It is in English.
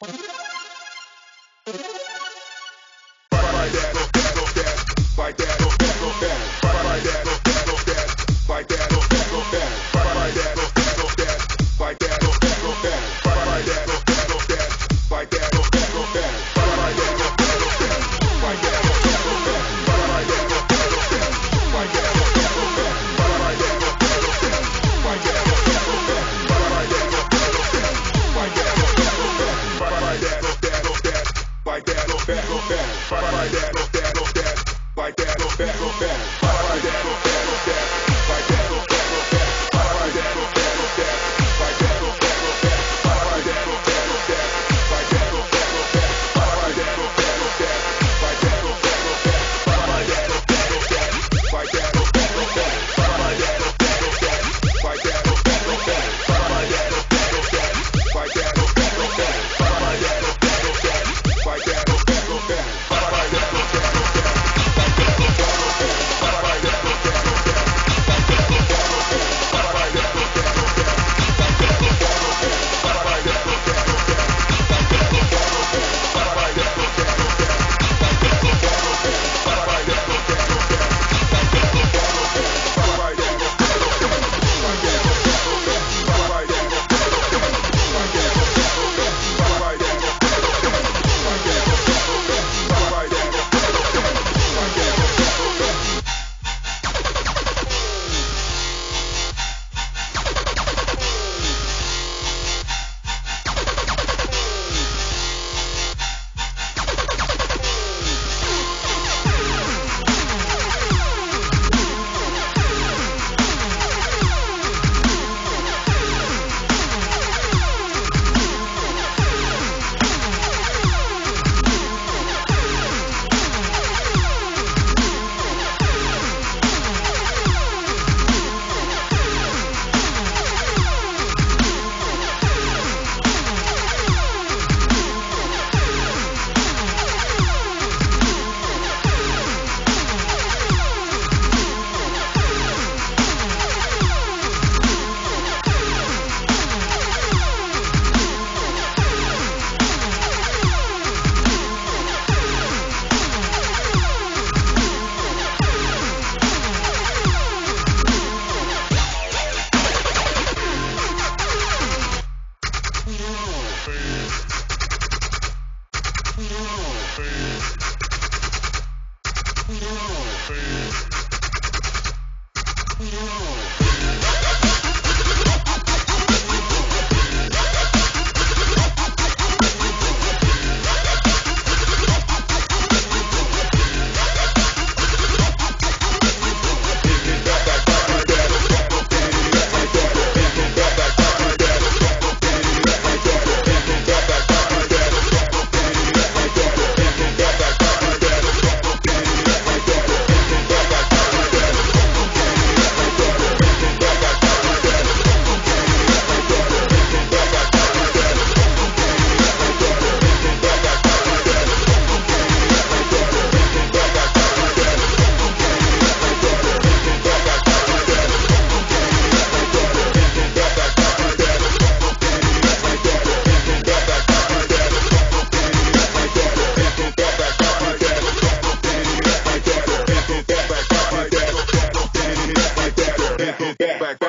like Yeah. Back, back, back,